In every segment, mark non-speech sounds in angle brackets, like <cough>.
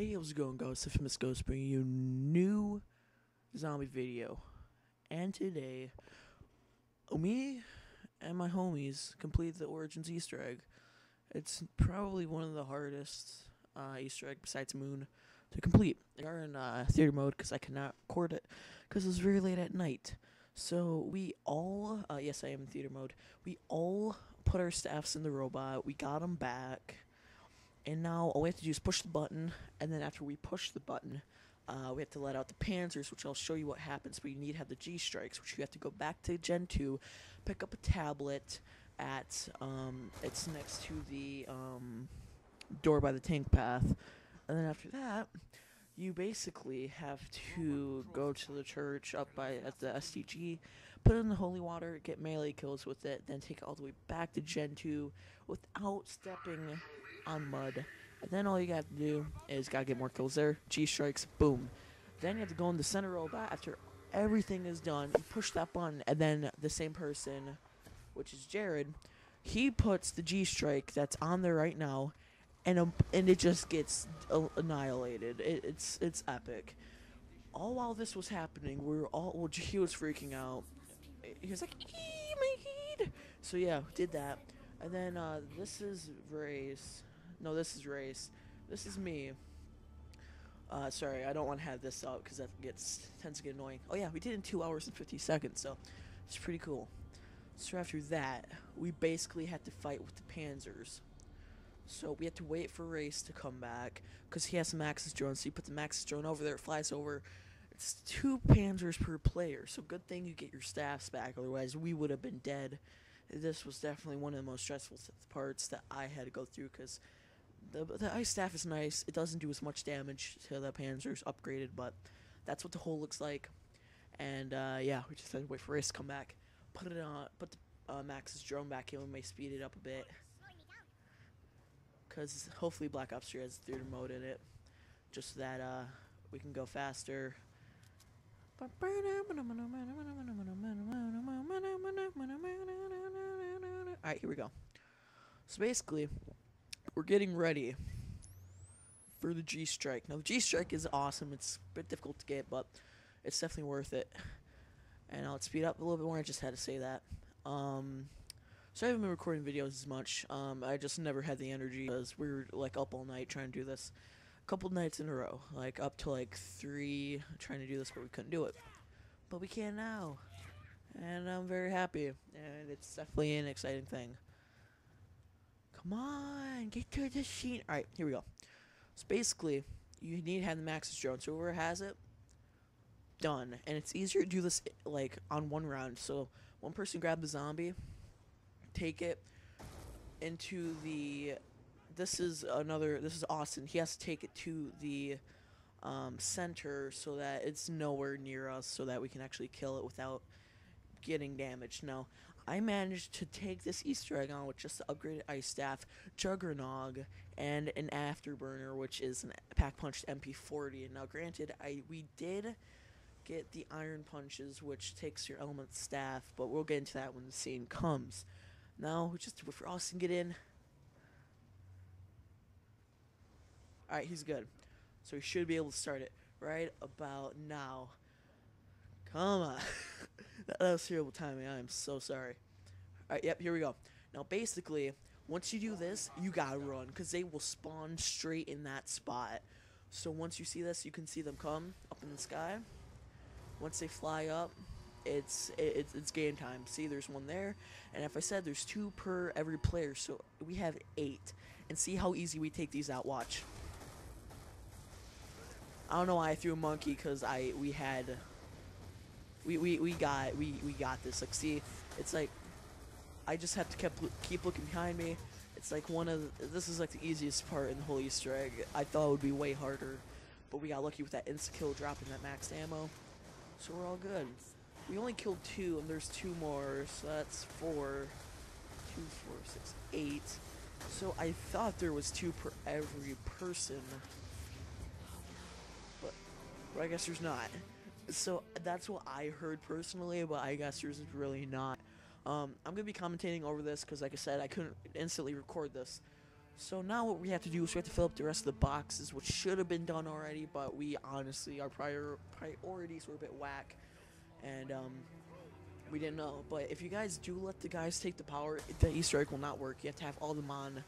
Hey, how's it going, Ghost? Infamous Ghost bringing you new zombie video. And today, me and my homies complete the Origins Easter egg. It's probably one of the hardest uh, Easter egg besides Moon to complete. We are in uh, theater mode because I cannot record it because it was very late at night. So we all, uh, yes, I am in theater mode. We all put our staffs in the robot. We got them back. And now all we have to do is push the button, and then after we push the button, uh, we have to let out the panzers, which I'll show you what happens. But you need to have the G strikes, which you have to go back to Gen 2, pick up a tablet at um, it's next to the um, door by the tank path, and then after that, you basically have to go to the church up by at the STG, put in the holy water, get melee kills with it, then take it all the way back to Gen 2 without stepping on mud. And then all you got to do is gotta get more kills there. G strikes, boom. Then you have to go in the center robot after everything is done. You push that button, and then the same person, which is Jared, he puts the G strike that's on there right now, and um, and it just gets annihilated. It, it's it's epic. All while this was happening, we are all well. He was freaking out. He was like, "Ee, my head!" So yeah, did that, and then uh, this is race. No, this is race. This is me. Uh, sorry, I don't want to have this out because that gets tends to get annoying. Oh yeah, we did in two hours and fifty seconds, so it's pretty cool. So after that, we basically had to fight with the Panzers. So we had to wait for Race to come back because he has some Maxis drone. So you put the Maxis drone over there, it flies over. It's two Panzers per player. So good thing you get your staffs back. Otherwise, we would have been dead. This was definitely one of the most stressful parts that I had to go through because the the ice staff is nice. It doesn't do as much damage to the Panzers upgraded, but that's what the hole looks like. And uh, yeah, we just had to wait for Race to come back. Put it on. Put the uh, Maxis drone back in. We may speed it up a bit because hopefully Black Ops 3 has theater mode in it, just so that uh, we can go faster. Alright, here we go. So basically, we're getting ready for the G Strike. Now, the G Strike is awesome. It's a bit difficult to get, but it's definitely worth it. And I'll speed up a little bit more. I just had to say that. Um, so I haven't been recording videos as much. Um, I just never had the energy because we were like up all night trying to do this, a couple nights in a row, like up to like three trying to do this, but we couldn't do it. But we can now, and I'm very happy, and it's definitely an exciting thing. Come on, get to the sheet. All right, here we go. So basically, you need to have the Maxis drone. So whoever has it, done. And it's easier to do this like on one round. So one person grab the zombie take it into the this is another this is Austin. He has to take it to the um, center so that it's nowhere near us so that we can actually kill it without getting damaged. Now, I managed to take this Easter egg on with just the upgraded ice staff, Juggernog, and an afterburner, which is a pack punched MP40. And now, granted, I we did get the iron punches, which takes your element staff, but we'll get into that when the scene comes. No, just wait for Austin get in. Alright, he's good. So he should be able to start it right about now. Come on. <laughs> that was terrible timing. I am so sorry. Alright, yep, here we go. Now, basically, once you do this, you gotta run, because they will spawn straight in that spot. So once you see this, you can see them come up in the sky. Once they fly up, it's it's it's game time. See, there's one there, and if I said there's two per every player, so we have eight. And see how easy we take these out. Watch. I don't know why I threw a monkey because I we had we, we we got we we got this. Like, see, it's like I just have to keep keep looking behind me. It's like one of the, this is like the easiest part in the whole Easter egg. I thought it would be way harder, but we got lucky with that insta kill dropping that max ammo, so we're all good. We only killed two, and there's two more, so that's four. Two, four, six, eight. So I thought there was two per every person. But, but I guess there's not. So that's what I heard personally, but I guess yours is really not. Um, I'm going to be commentating over this because, like I said, I couldn't instantly record this. So now what we have to do is we have to fill up the rest of the boxes, which should have been done already, but we honestly, our prior priorities were a bit whack, and um, we didn't know. But if you guys do let the guys take the power, the Easter egg will not work. You have to have all them on.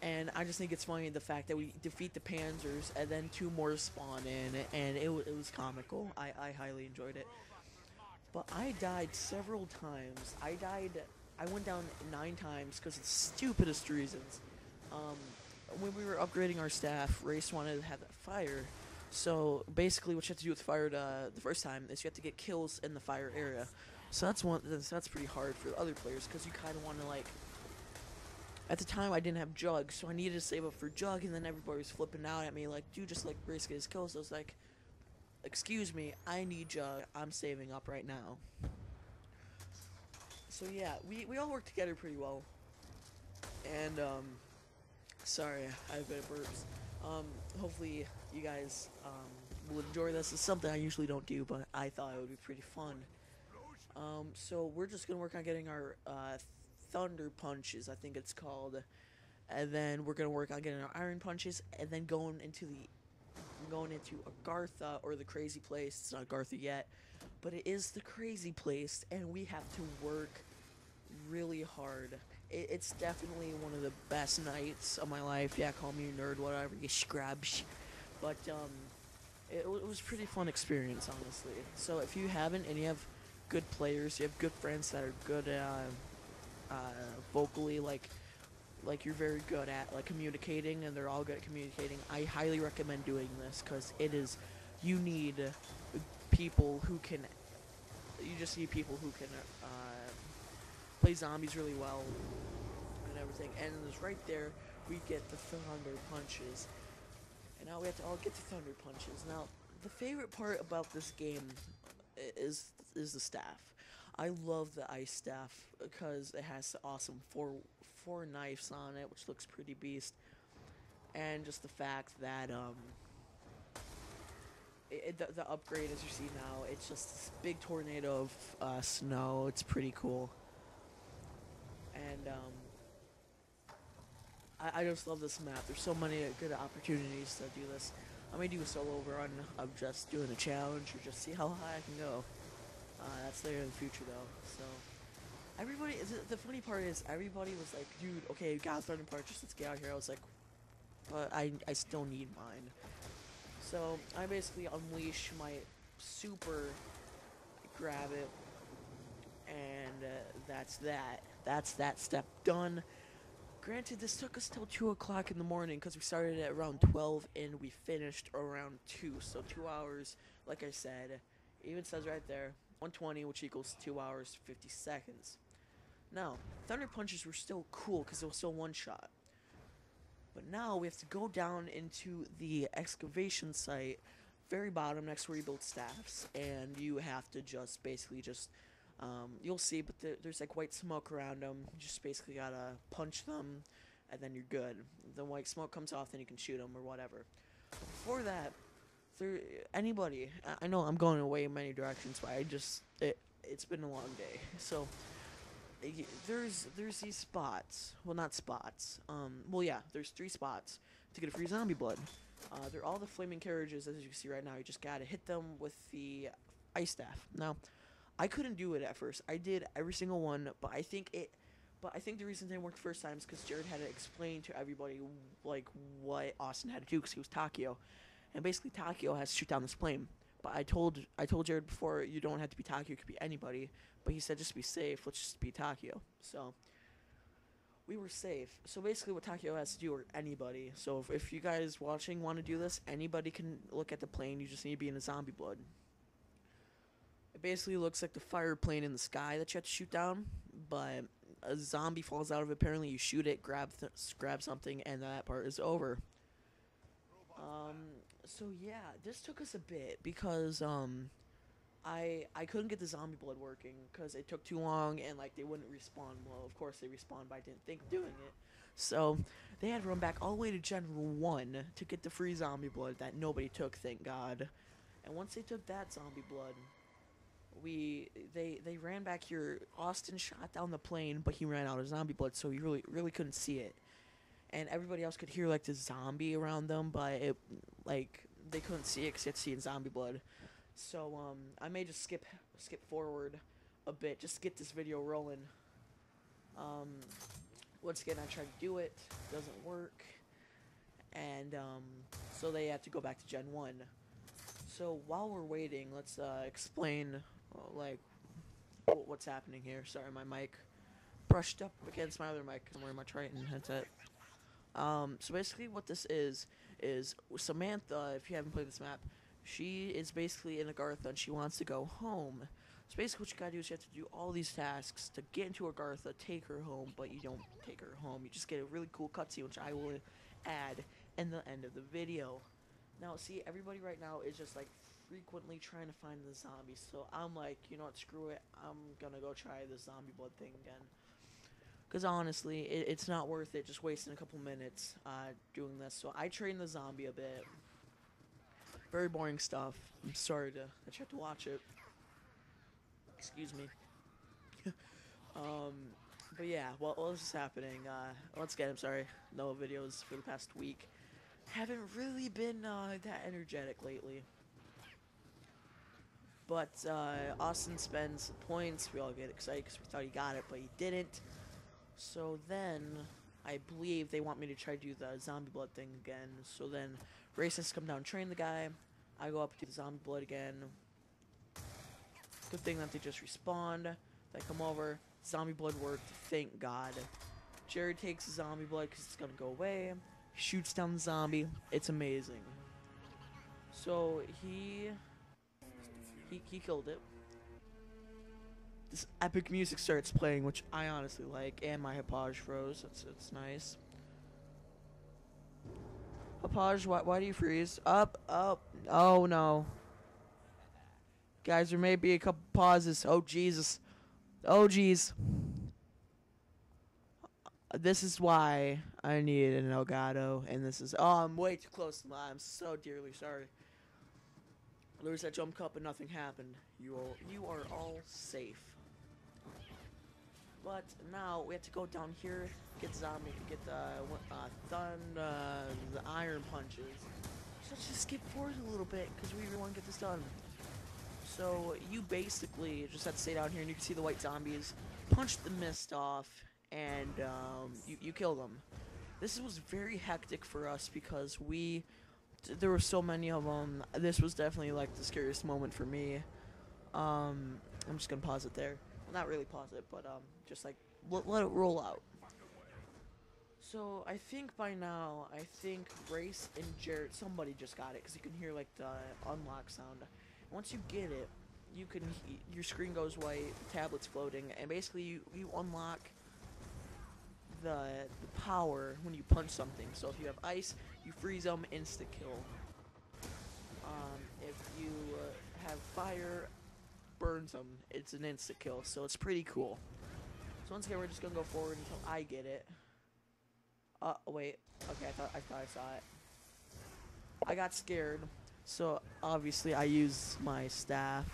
And I just think it's funny the fact that we defeat the Panzers and then two more spawn in, and it, it was comical. I, I highly enjoyed it. But I died several times. I died. I went down nine times because of the stupidest reasons. Um, when we were upgrading our staff, Race wanted to have that fire. So basically, what you have to do with fire to, the first time is you have to get kills in the fire area. So that's one. That's, that's pretty hard for the other players because you kind of want to like. At the time, I didn't have Jug, so I needed to save up for Jug, and then everybody was flipping out at me like, "Dude, just like risk his kills." I was like, "Excuse me, I need Jug. I'm saving up right now." So yeah, we we all work together pretty well. And um, sorry, I have a bit of burps. Um, hopefully you guys um will enjoy this. It's something I usually don't do, but I thought it would be pretty fun. Um, so we're just gonna work on getting our uh, thunder punches, I think it's called, and then we're gonna work on getting our iron punches, and then going into the going into Agartha or the crazy place. It's not Agartha yet, but it is the crazy place, and we have to work really hard. It, it's definitely one of the best nights of my life. Yeah, call me a nerd, whatever, you scrubs. But um, it, it was pretty fun experience, honestly. So if you haven't and you have good players, you have good friends that are good uh, uh, vocally, like like you're very good at like communicating, and they're all good at communicating. I highly recommend doing this because it is you need people who can. You just need people who can uh, play zombies really well and everything. And it's right there we get the thunder punches. And now we have to all get the thunder punches. Now, the favorite part about this game is is the staff. I love the ice staff because it has awesome four four knives on it, which looks pretty beast. And just the fact that um, it, the, the upgrade, as you see now, it's just this big tornado of uh, snow. It's pretty cool. And um, I, I just love this map. There's so many good opportunities to do this. I may do a solo run of just doing a challenge or just see how high I can go. Uh, that's later in the future though. So everybody, the, funny part is everybody was like, "Dude, okay, you got starting part. Just let's get out here." I was like, "But I, I still need mine." So I basically unleash my super, grab it, and uh, that's that. That's that step done. Granted, this took us till 2 o'clock in the morning because we started at around 12 and we finished around 2. So, 2 hours, like I said, even says right there 120, which equals 2 hours 50 seconds. Now, Thunder Punches were still cool because it was still one shot. But now we have to go down into the excavation site, very bottom next to where you build staffs, and you have to just basically just um, you'll see, but there, there's like white smoke around them. You just basically gotta punch them, and then you're good. The white smoke comes off, then you can shoot them or whatever. Before that, there anybody. I- know I'm going away in many directions, but I just it it's been a long day, so. There's there's these spots. Well, not spots. Um. Well, yeah. There's three spots to get a free zombie blood. Uh, they're all the flaming carriages, as you can see right now. You just gotta hit them with the ice staff. Now, I couldn't do it at first. I did every single one, but I think it. But I think the reason they didn't work first time is because Jared had to explain to everybody like what Austin had to do because he was Takeo, and basically Takeo has to shoot down this plane. But I told I told Jared before you don't have to be Takeo, it could be anybody. But he said just be safe. Let's just be Takeo. So we were safe. So basically, what Takeo has to do, or anybody. So if, if you guys watching want to do this, anybody can look at the plane. You just need to be in a zombie blood. It basically looks like the fire plane in the sky that you have to shoot down, but a zombie falls out of it. Apparently, you shoot it, grab th- grab something, and that part is over. Um. So yeah, this took us a bit because um, I I couldn't get the zombie blood working because it took too long and like they wouldn't respawn. Well, of course they respawn, but I didn't think doing it. So they had to run back all the way to General One to get the free zombie blood that nobody took, thank God. And once they took that zombie blood, we they they ran back here. Austin shot down the plane, but he ran out of zombie blood, so he really really couldn't see it. And everybody else could hear like the zombie around them, but it like they couldn't see it because to in zombie blood. So um, I may just skip skip forward a bit just get this video rolling. Um, once again, I tried to do it, doesn't work, and um, so they have to go back to Gen One. So while we're waiting, let's uh, explain uh, like what's happening here. Sorry, my mic brushed up against my other mic. I'm wearing my Tritton headset. Um, so basically, what this is is Samantha. If you haven't played this map, she is basically in Agartha and she wants to go home. So basically, what you gotta do is you have to do all these tasks to get into Agartha, take her home, but you don't take her home. You just get a really cool cutscene, which I will add in the end of the video. Now, see, everybody right now is just like frequently trying to find the zombies. So I'm like, you know what, screw it. I'm gonna go try the zombie blood thing again. Because honestly, it, it's not worth it just wasting a couple minutes uh, doing this. So I trained the zombie a bit. Very boring stuff. I'm sorry to that you have to watch it. Excuse me. <laughs> um, but yeah, what, what was happening? Uh, once again, I'm sorry, no videos for the past week. Haven't really been uh, that energetic lately. But uh, Austin spends points. We all get excited because we thought he got it, but he didn't. So then, I believe they want me to try to do the zombie blood thing again. So then, racists come down, train the guy. I go up to the zombie blood again. Good thing that they just respawn. They come over. Zombie blood worked. Thank God. Jared takes the zombie blood because it's gonna go away. Shoots down the zombie. It's amazing. So he he he killed it. This epic music starts playing, which I honestly like, and my Hauppauge froze. That's it's nice. Hauppauge, why why do you freeze? Up, up. Oh no. Guys, there may be a couple pauses. Oh Jesus. Oh jeez. This is why I need an Elgato, and this is oh I'm way too close to mine. I'm so dearly sorry. Was that jump cup and nothing happened. You all you are all safe. But now we have to go down here, get zombie, get the uh, thun, uh, the iron punches. So let's just skip forward a little bit because we really want to get this done. So you basically just have to stay down here and you can see the white zombies. Punch the mist off and um, you, you kill them. This was very hectic for us because we, there were so many of them. This was definitely like the scariest moment for me. Um, I'm just gonna pause it there. Well, not really pause it, but um, just like let, let it roll out. So I think by now, I think Grace and Jared, somebody just got it because you can hear like the unlock sound. Once you get it, you can your screen goes white, tablet's floating, and basically you you unlock the the power when you punch something. So if you have ice, you freeze them, insta kill. Um, if you uh, have fire, burns them, it's an insta kill. So it's pretty cool. So once again, we're just gonna go forward until I get it. Uh, wait. Okay, I thought I thought I saw it. I got scared, so obviously I use my staff.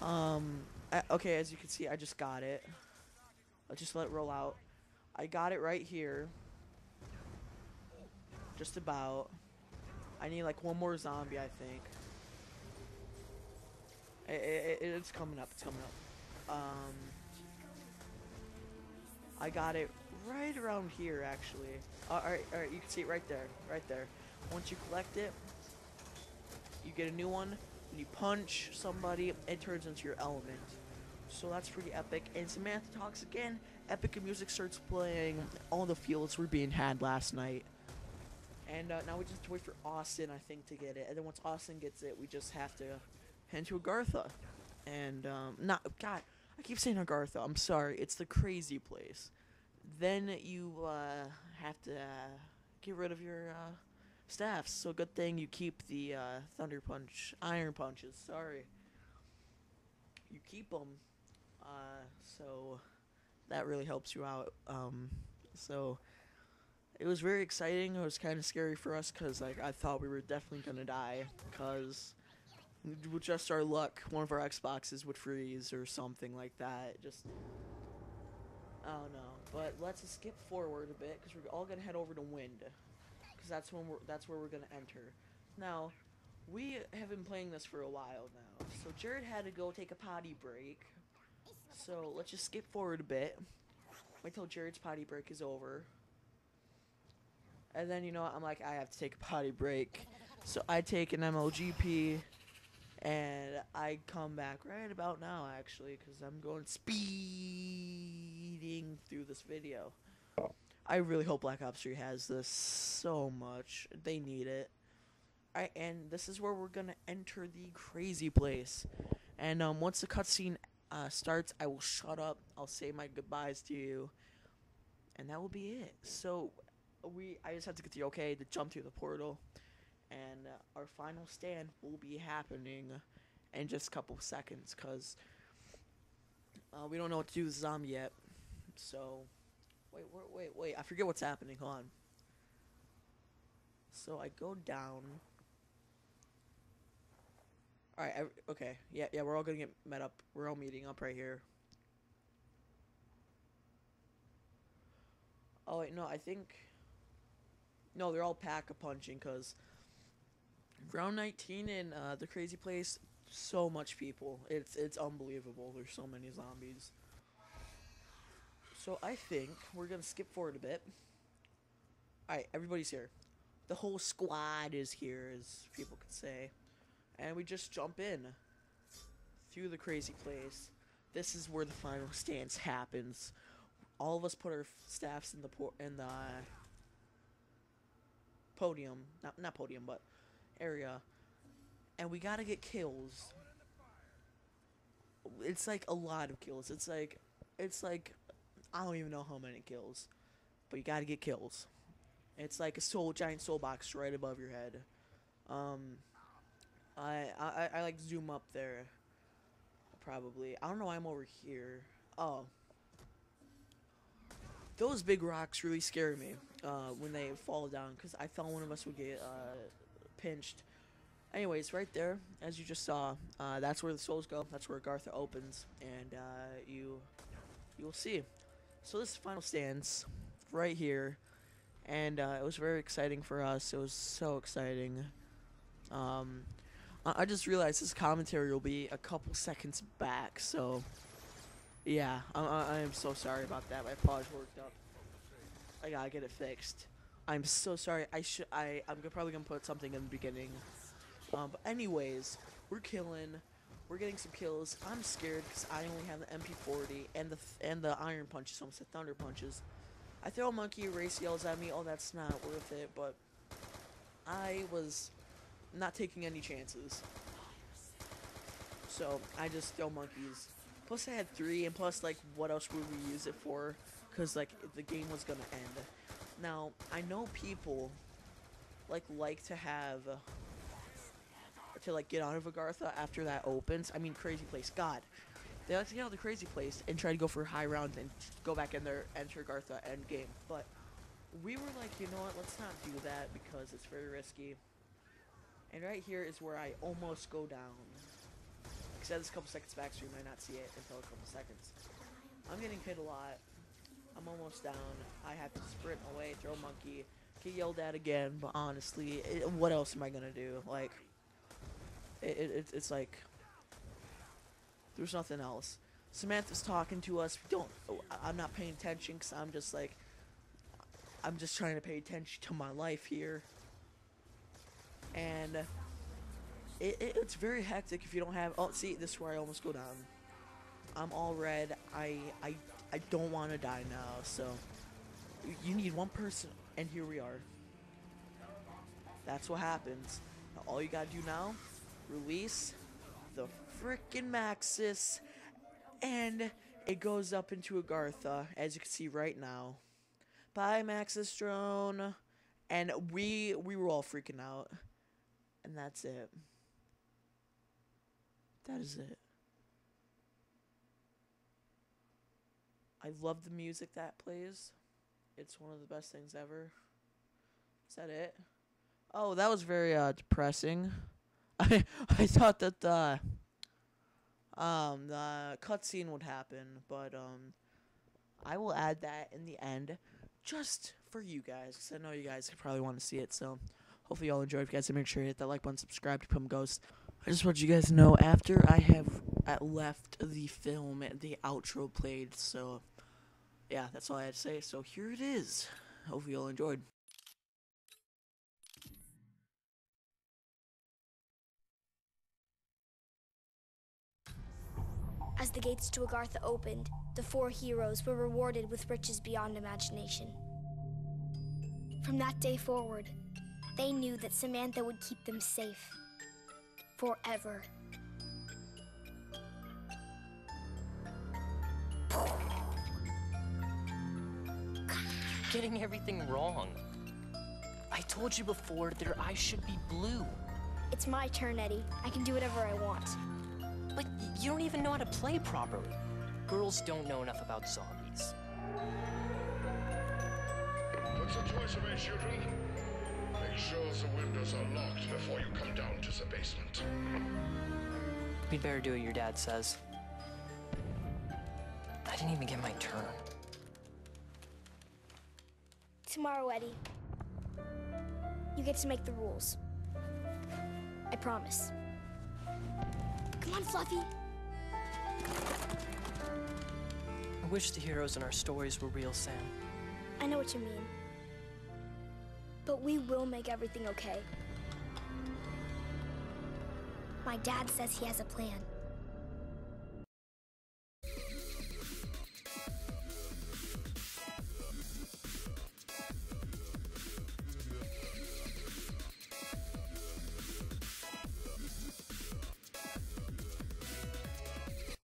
Um, I, okay, as you can see, I just got it. Let's just let it roll out. I got it right here. Just about. I need like one more zombie, I think. It, it, it's coming up. It's coming up. Um, I got it right around here, actually. Uh, all right, all right. You can see it right there, right there. Once you collect it, you get a new one. And you punch somebody, it turns into your element. So that's pretty epic. And Samantha talks again. Epic music starts playing. All the fields were being had last night. And uh, now we just wait for Austin, I think, to get it. And then once Austin gets it, we just have to head to Agartha. And, um, not, God, I keep saying Agartha. I'm sorry. It's the crazy place. Then you, uh, have to, uh, get rid of your, uh, staffs. So good thing you keep the, uh, Thunder Punch, Iron Punches. Sorry. You keep them. Uh, so that really helps you out. Um, so it was very exciting. It was kind of scary for us because like I thought we were definitely gonna die because with just our luck, one of our Xboxes would freeze or something like that. Just I don't know, but let's skip forward a bit because we're all gonna head over to Wind, because that's when we're that's where we're gonna enter. Now, we have been playing this for a while now, so Jared had to go take a potty break. So let's just skip forward a bit. Wait till Jared's potty break is over. And then you know what, I'm like I have to take a potty break, so I take an MLGP, and I come back right about now actually because I'm going speeding through this video. I really hope Black Ops 3 has this so much. They need it. I and this is where we're gonna enter the crazy place. And um, once the cutscene uh, starts, I will shut up. I'll say my goodbyes to you, and that will be it. So we, I just have to get the okay to jump through the portal, and uh, our final stand will be happening in just a couple seconds, cause uh, we don't know what to do with zombie yet. So wait, wait, wait, wait. I forget what's happening. Hold on. So I go down. All right. I, okay. Yeah. Yeah. We're all gonna get met up. We're all meeting up right here. Oh wait, no. I think. No, they're all pack a punching because round 19 in uh, the crazy place. So much people. It's it's unbelievable. There's so many zombies. So I think we're gonna skip forward a bit. All right, everybody's here. The whole squad is here, as people could say, and we just jump in through the crazy place. This is where the final stance happens. All of us put our staffs in the in the podium, not not podium, but area, and we gotta get kills. It's like a lot of kills. It's like, it's like, I don't even know how many kills, but you gotta get kills. It's like a soul giant soul box right above your head. Um, I I I like zoom up there. Probably. I don't know why I'm over here. Oh. Those big rocks really scare me uh, when they fall down because I thought one of us would get uh, pinched. Anyways, right there, as you just saw, uh, that's where the souls go. That's where Gartha opens, and uh, you you will see. So this final stands right here, and uh, it was very exciting for us. It was so exciting. Um, I, I just realized this commentary will be a couple seconds back, so yeah, I, I, I am so sorry about that. My pause worked up. I gotta get it fixed. I'm so sorry. I should. I. I'm probably gonna put something in the beginning. Um, but anyways, we're killing. We're getting some kills. I'm scared because I only have the MP40 and the th- and the iron punches, almost the thunder punches. I throw a monkey, race yells at me. Oh, that's not worth it. But I was not taking any chances. So I just throw monkeys. Plus I had three, and plus like what else would we use it for? Because like the game was gonna end. Now I know people like like to have to like get out of Agartha after that opens. I mean, crazy place. God, they like to get out of the crazy place and try to go for high rounds and go back in there, enter Agartha end game. But we were like, you know what? Let's not do that because it's very risky. And right here is where I almost go down. Because this a couple seconds back, so you might not see it until a couple seconds. I'm getting hit a lot. I'm almost down. I have to sprint away, throw monkey, get yelled at again. But honestly, it, what else am I gonna do? Like, it, it, it's like there's nothing else. Samantha's talking to us. We don't. I'm not paying attention because I'm just like I'm just trying to pay attention to my life here. And it, it, it's very hectic if you don't have. Oh, see, this is where I almost go down. I'm all red. I I I don't want to die now. So you need one person, and here we are. That's what happens. Now, all you gotta do now, release the frickin' Maxis, and it goes up into Agartha, as you can see right now. Bye, Maxis drone. And we we were all freaking out. And that's it. That is it. I love the music that plays. It's one of the best things ever. Is that it? Oh, that was very uh depressing. <laughs> I I thought that the um the cutscene would happen, but um I will add that in the end just for you guys because I know you guys probably want to see it. So hopefully y'all enjoyed. If you guys make sure to hit that like button, subscribe to Pum Ghost. I just want you guys to know after I have uh, left the film, the outro played. So yeah, that's all I had to say. So here it is. Hopefully y'all enjoyed. As the gates to Agartha opened, the four heroes were rewarded with riches beyond imagination. From that day forward, they knew that Samantha would keep them safe. Forever. Getting everything wrong. I told you before their eyes should be blue. It's my turn, Eddie. I can do whatever I want. But you don't even know how to play properly. Girls don't know enough about zombies. What's the choice of it, children? Make sure the windows are locked before you come down to the basement. We'd better do what your dad says. I didn't even get my turn. Tomorrow, Eddie. You get to make the rules. I promise. Come on, Fluffy. I wish the heroes in our stories were real, Sam. I know what you mean. But we will make everything okay. My dad says he has a plan.